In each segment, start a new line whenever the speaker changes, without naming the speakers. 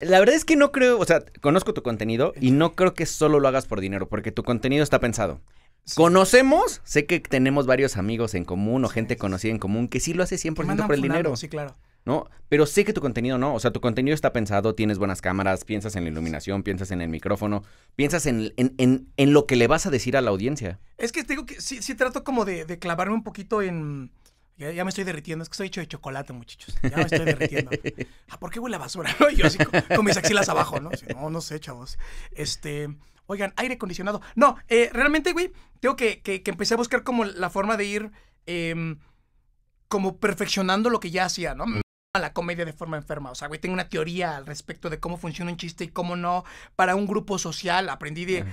La verdad es que no creo, o sea, conozco tu contenido y no creo que solo lo hagas por dinero, porque tu contenido está pensado. Conocemos, sé que tenemos varios amigos en común o gente conocida en común que sí lo hace 100% por el dinero.
Sí, claro.
¿no? Pero sé que tu contenido no, o sea, tu contenido está pensado, tienes buenas cámaras, piensas en la iluminación, piensas en el micrófono, piensas en, en, en, lo que le vas a decir a la audiencia.
Es que te digo que sí, sí trato como de, de clavarme un poquito en... Ya, me estoy derritiendo, es que estoy hecho de chocolate, muchachos. Ya me estoy derritiendo. Ah, ¿por qué huele a basura? Yo así con, mis axilas abajo, ¿no? no, no sé, chavos. Este, oigan, aire acondicionado. No, eh, realmente, güey, tengo que, que, que, empecé a buscar como la forma de ir em, como perfeccionando lo que ya hacía, ¿no? A la comedia de forma enferma. O sea, güey, tengo una teoría al respecto de cómo funciona un chiste y cómo no para un grupo social. Aprendí de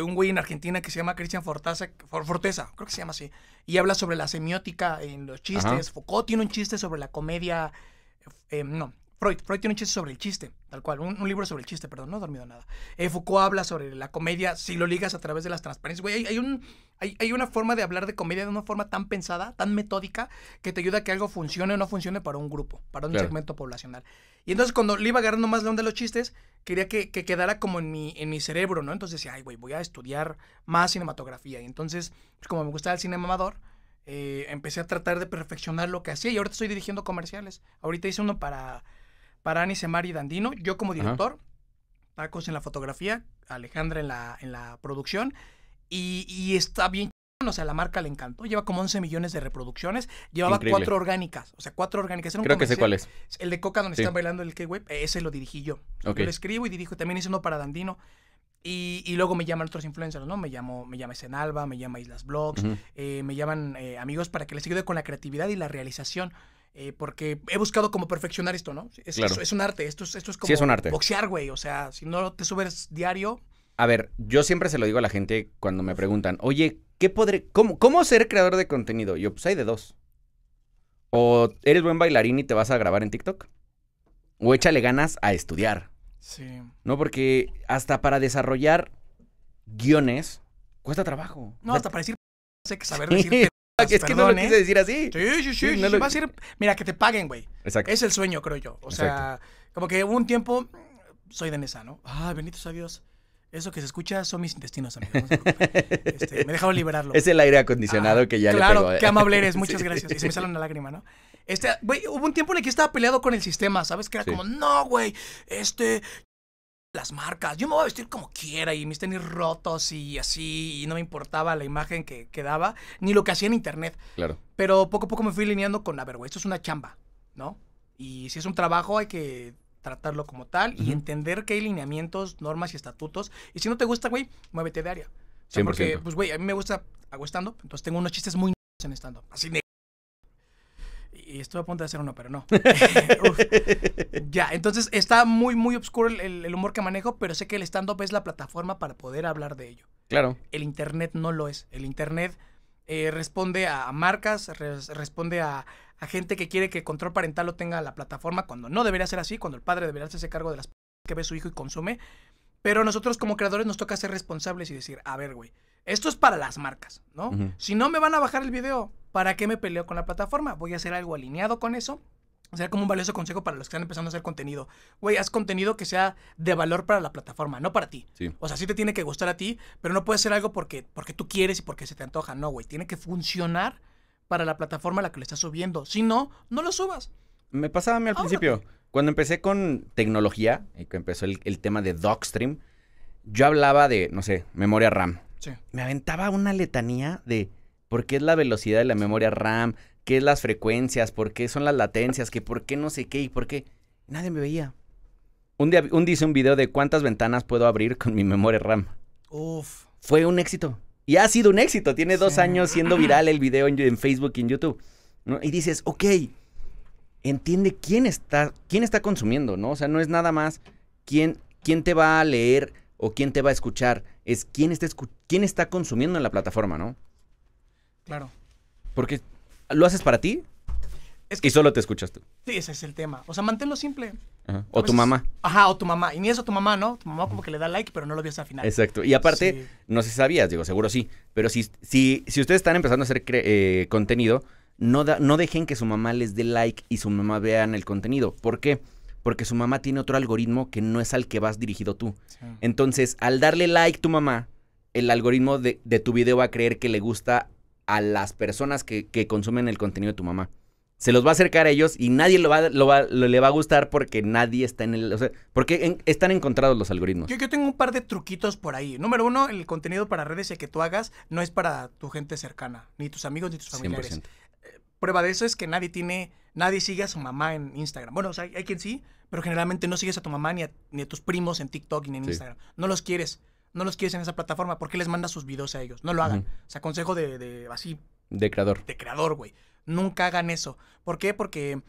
un güey en Argentina que se llama Cristian Forteza, Forteza, creo que se llama así. Y habla sobre la semiótica en los chistes. Foucault tiene un chiste sobre la comedia. Eh, no, Freud. Freud tiene un chiste sobre el chiste, tal cual. Un, libro sobre el chiste, perdón, no he dormido nada. Eh, Foucault habla sobre la comedia si lo ligas a través de las transparencias. Güey, hay, un, hay, una forma de hablar de comedia de una forma tan pensada, tan metódica, que te ayuda a que algo funcione o no funcione para un grupo, para un segmento poblacional. Y entonces cuando le iba agarrando más la onda de los chistes, quería que, quedara como en mi, en mi cerebro, ¿no? Entonces decía, ay, güey, voy a estudiar más cinematografía. Y entonces, pues, como me gustaba el cine amador, eh, empecé a tratar de perfeccionar lo que hacía y ahorita estoy dirigiendo comerciales. Ahorita hice uno para para Anis Emari Dandino, yo como director, Pacos en la fotografía, Alejandra en la, en la producción, y, está bien o sea, la marca le encantó. Lleva como 11 millones de reproducciones. Llevaba cuatro orgánicas. O sea, cuatro orgánicas.
Creo que sé cuál es.
El de Coca, donde están bailando el K-Web. Ese lo dirigí yo. Yo lo escribo y dirijo. También hice uno para Dandino. Y, y, luego me llaman otros influencers, ¿no? Me llamo, me llama Senalba, me llama Islas Blogs, eh, me llaman eh, amigos para que les ayude con la creatividad y la realización. Eh, porque he buscado como perfeccionar esto, ¿no? Es, es, un arte, esto es, esto es como
sí, es un arte.
boxear, güey. O sea, si no te subes diario.
A ver, yo siempre se lo digo a la gente cuando me preguntan, oye, ¿qué podré, cómo, cómo ser creador de contenido? Yo, pues hay de dos. O eres buen bailarín y te vas a grabar en TikTok. O échale ganas a estudiar.
Sí.
No, porque hasta para desarrollar guiones cuesta trabajo.
No, hasta para decir hay que saber decir
es que no lo quise decir así.
Sí, sí, sí. Va a ser, mira, que te paguen, güey. Exacto. Es el sueño, creo yo. O sea, como que hubo un tiempo, soy de Nesa, ¿no? Ah, benditos a Dios. Eso que se escucha son mis intestinos, amigos. este, me dejaron liberarlo.
Es el aire acondicionado que ya
le pegó.
Claro,
qué amable eres, muchas gracias. Y se me sale una lágrima, ¿no? Este, güey, hubo un tiempo en el que estaba peleado con el sistema, ¿sabes? Que era como, no, güey, este, las marcas. Yo me voy a vestir como quiera y mis tenis rotos y así, y no me importaba la imagen que, que daba, ni lo que hacía en internet.
Claro.
Pero poco a poco me fui lineando con, a ver, güey, esto es una chamba, ¿no? Y si es un trabajo hay que tratarlo como tal y entender que hay lineamientos, normas y estatutos. Y si no te gusta, güey, muévete de área. porque, pues, güey, a mí me gusta, hago stand-up, entonces tengo unos chistes muy en stand-up. Así y estoy a punto de hacer uno, pero no. ya, entonces está muy, muy oscuro el, humor que manejo, pero sé que el stand-up es la plataforma para poder hablar de ello.
Claro.
El Internet no lo es. El Internet eh, responde a, marcas, responde a, gente que quiere que el control parental lo tenga la plataforma, cuando no debería ser así, cuando el padre debería hacerse cargo de las que ve su hijo y consume. Pero nosotros como creadores nos toca ser responsables y decir, a ver, güey, esto es para las marcas, ¿no? Si no me van a bajar el video, ¿para qué me peleo con la plataforma? Voy a hacer algo alineado con eso. O sea, como un valioso consejo para los que están empezando a hacer contenido. Güey, haz contenido que sea de valor para la plataforma, no para ti. O sea, sí te tiene que gustar a ti, pero no puede ser algo porque, porque tú quieres y porque se te antoja. No, güey, tiene que funcionar para la plataforma a la que le estás subiendo. Si no, no lo subas.
Me pasaba a mí al principio. Cuando empecé con tecnología, y que empezó el, el tema de Docstream, yo hablaba de, no sé, memoria RAM. Me aventaba una letanía de por qué es la velocidad de la memoria RAM, qué es las frecuencias, por qué son las latencias, que por qué no sé qué y por qué. Nadie me veía. Un día un hice un video de cuántas ventanas puedo abrir con mi memoria RAM.
Uf.
Fue un éxito. Y ha sido un éxito. Tiene dos años siendo viral el video en, Facebook y en YouTube. Y dices, ok, entiende quién está, quién está consumiendo, ¿no? O sea, no es nada más quién, quién te va a leer o quién te va a escuchar, es quién está, quién está consumiendo en la plataforma, ¿no?
Claro.
Porque lo haces para ti es que, y solo te escuchas tú.
Sí, ese es el tema. O sea, manténlo simple.
O tu mamá.
Ajá, o tu mamá. Y ni eso tu mamá, ¿no? Tu mamá como que le da like, pero no lo vio hasta el final.
Exacto. Y aparte, no sé si sabías, digo, seguro sí. Pero si, si, si ustedes están empezando a hacer eh, contenido, no, no dejen que su mamá les dé like y su mamá vean el contenido. ¿Por qué? porque su mamá tiene otro algoritmo que no es al que vas dirigido tú. Entonces, al darle like tu mamá, el algoritmo de, tu video va a creer que le gusta a las personas que, consumen el contenido de tu mamá. Se los va a acercar a ellos y nadie lo va, lo le va a gustar porque nadie está en el... O sea, porque están encontrados los algoritmos.
Yo, yo, tengo un par de truquitos por ahí. Número uno, el contenido para redes que tú hagas no es para tu gente cercana, ni tus amigos ni tus familiares. Eh, prueba de eso es que nadie tiene... Nadie sigue a su mamá en Instagram. Bueno, o sea, hay, quien sí, pero generalmente no sigues a tu mamá ni a, ni a tus primos en TikTok ni en Instagram. No los quieres no los quieres en esa plataforma, ¿por qué les mandas sus videos a ellos? No lo hagan. O sea, consejo de, así.
De creador.
De creador, güey. Nunca hagan eso. ¿Por qué? Porque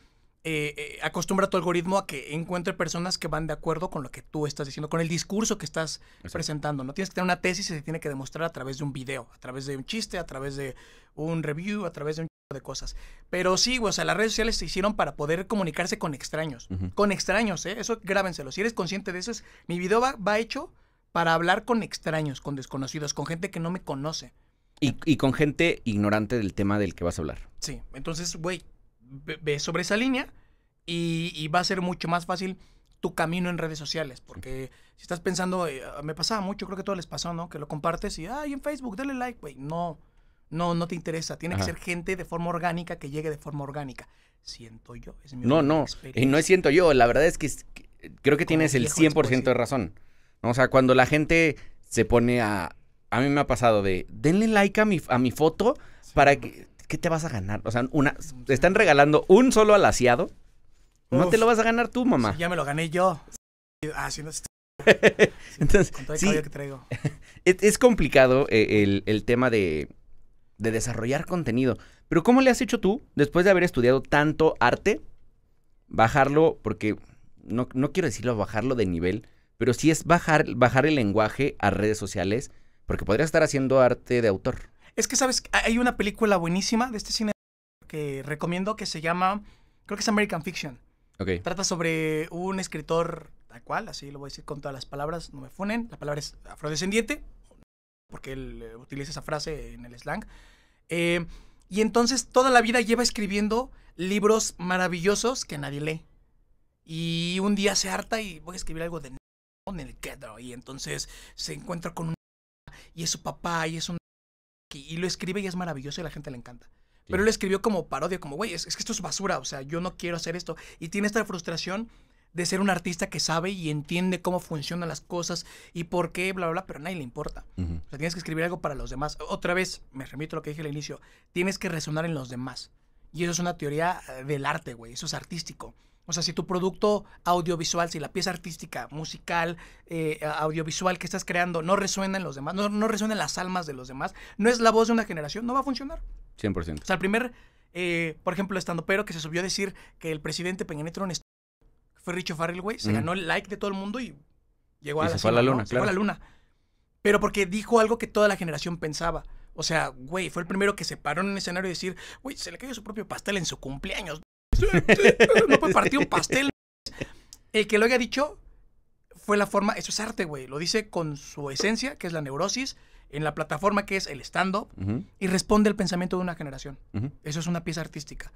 eh, eh, acostumbra tu algoritmo a que encuentre personas que van de acuerdo con lo que tú estás diciendo, con el discurso que estás presentando. No tienes que tener una tesis y se tiene que demostrar a través de un video, a través de un chiste, a través de un review, a través de un de cosas. Pero sí, o sea, las redes sociales se hicieron para poder comunicarse con extraños. Con extraños, ¿eh? Eso grábenselo. Si eres consciente de eso, es, mi video va, va hecho para hablar con extraños, con desconocidos, con gente que no me conoce.
Y, con gente ignorante del tema del que vas a hablar.
Sí, entonces, güey, ve, sobre esa línea y, va a ser mucho más fácil tu camino en redes sociales. Porque si estás pensando, eh, me pasaba mucho, creo que todo les pasó, ¿no? Que lo compartes y, ay, en Facebook, dale like, güey. No, no, no te interesa. Tiene que ser gente de forma orgánica que llegue de forma orgánica. Siento yo.
Es mi no, no. Y no es siento yo. La verdad es que creo que tienes el 100% de razón. O sea, cuando la gente se pone a... A mí me ha pasado de, denle like a mi, a mi foto para que... ¿Qué te vas a ganar? O sea, una, te están regalando un solo alaciado. No te lo vas a ganar tú, mamá.
ya me lo gané yo. Ah, sí, no
Entonces, con todo el que traigo. Es, complicado eh, el, tema de, de desarrollar contenido. Pero ¿cómo le has hecho tú, después de haber estudiado tanto arte, bajarlo, porque no, no quiero decirlo bajarlo de nivel, pero sí es bajar, bajar el lenguaje a redes sociales, porque podría estar haciendo arte de autor.
Es que, ¿sabes? Hay una película buenísima de este cine que recomiendo que se llama, creo que es American Fiction.
Okay.
Trata sobre un escritor tal cual, así lo voy a decir con todas las palabras, no me funen. La palabra es afrodescendiente, porque él eh, utiliza esa frase en el slang. Eh, y entonces toda la vida lleva escribiendo libros maravillosos que nadie lee. Y un día se harta y voy a escribir algo de en el ghetto y entonces se encuentra con un y es su papá y es un y lo escribe y es maravilloso y a la gente le encanta. Pero él lo escribió como parodia, como, güey, es, que esto es basura, o sea, yo no quiero hacer esto. Y tiene esta frustración de ser un artista que sabe y entiende cómo funcionan las cosas y por qué, bla, bla, bla, pero a nadie le importa. O sea, tienes que escribir algo para los demás. Otra vez, me remito a lo que dije al inicio, tienes que resonar en los demás. Y eso es una teoría eh, del arte, güey, eso es artístico. O sea, si tu producto audiovisual, si la pieza artística, musical, eh, audiovisual que estás creando no resuena en los demás, no, no resuena en las almas de los demás, no es la voz de una generación, no va a funcionar.
100%.
O sea, el primer, eh, por ejemplo, estando pero que se subió a decir que el presidente Peña Nieto fue Richo Farrell, güey, se ganó el like de todo el mundo y llegó a, la,
fue a la luna,
fue a la luna. Pero porque dijo algo que toda la generación pensaba. O sea, güey, fue el primero que se paró en un escenario y decir, güey, se le cayó su propio pastel en su cumpleaños no puede partir un pastel. El que lo haya dicho fue la forma, eso es arte, güey. Lo dice con su esencia, que es la neurosis, en la plataforma que es el stand-up, y responde el pensamiento de una generación. Eso es una pieza artística.